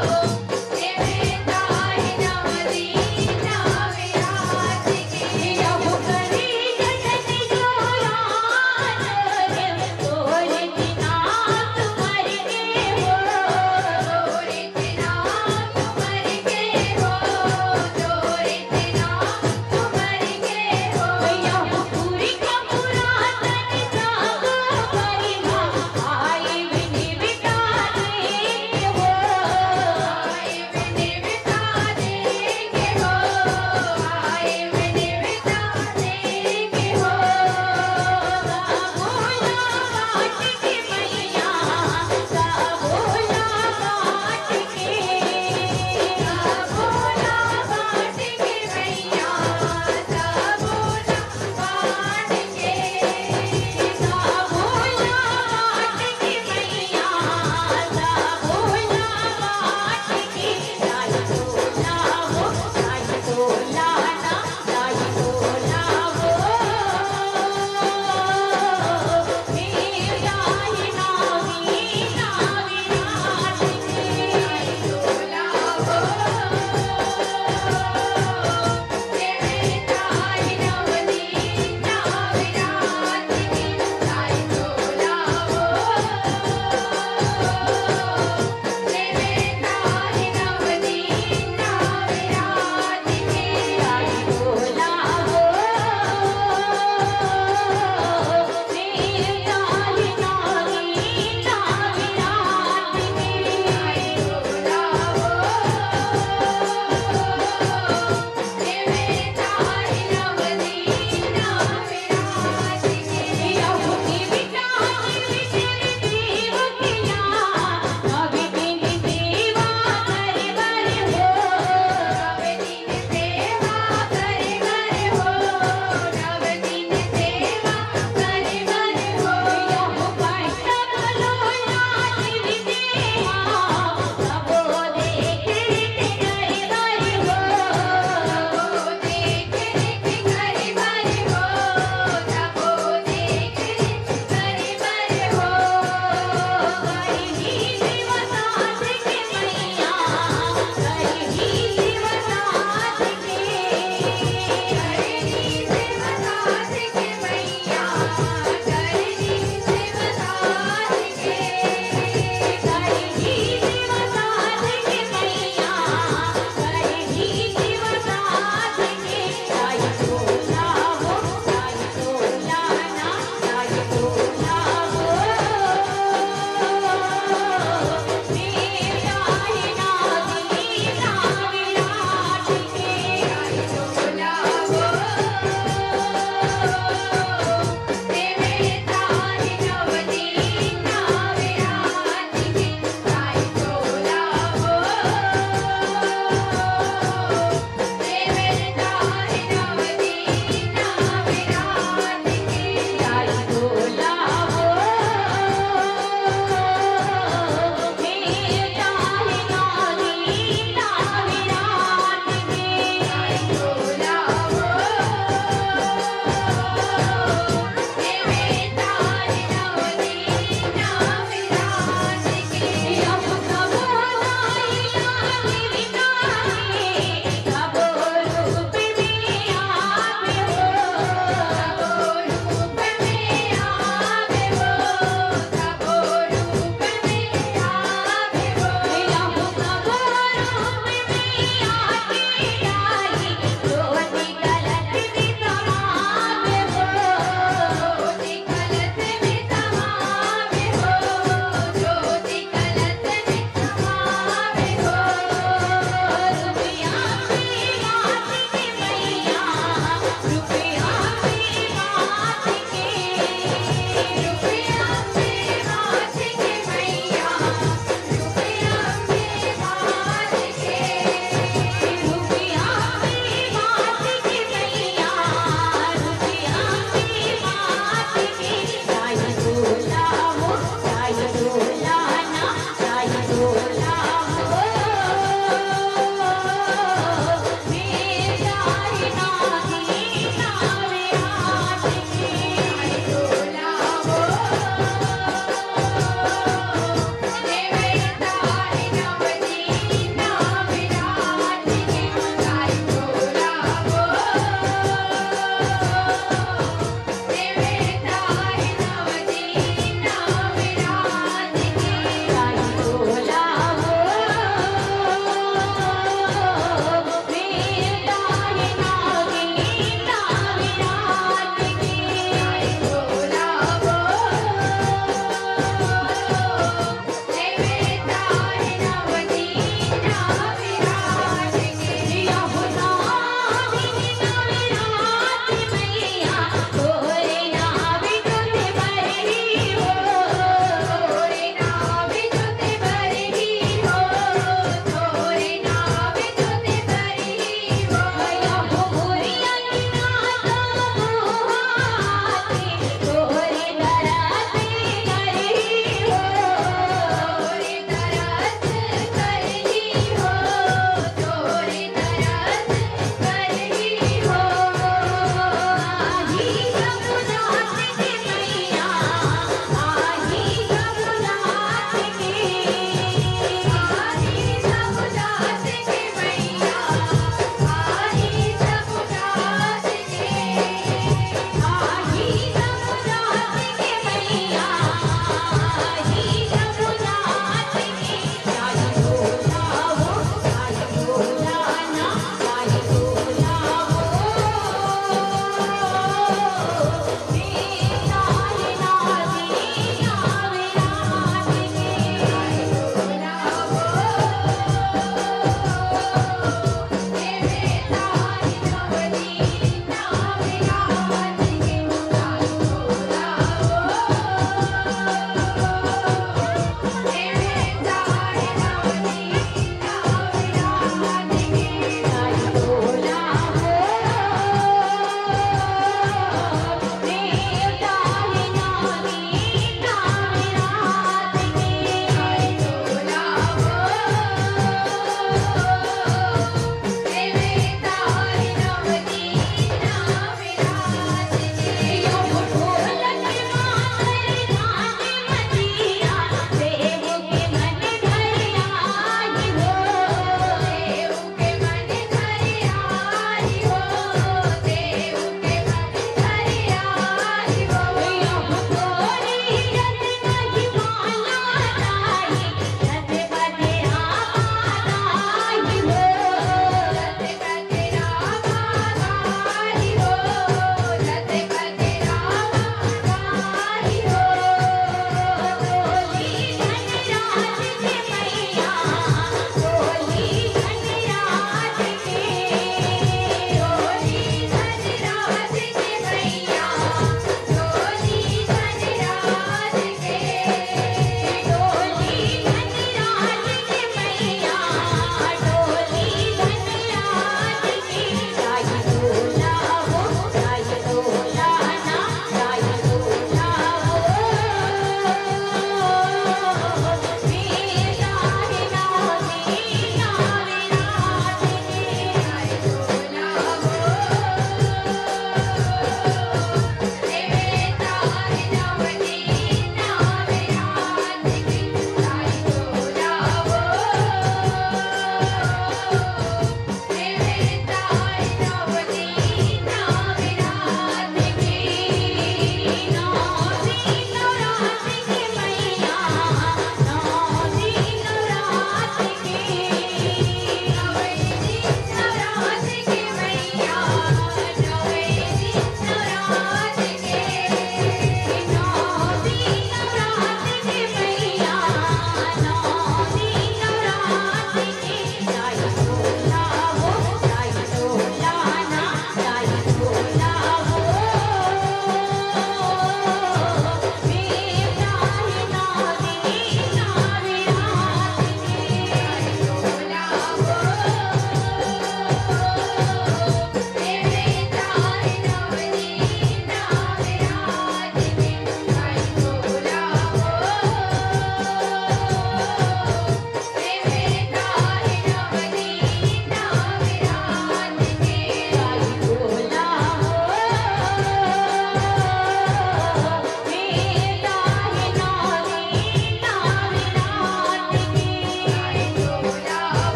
oh,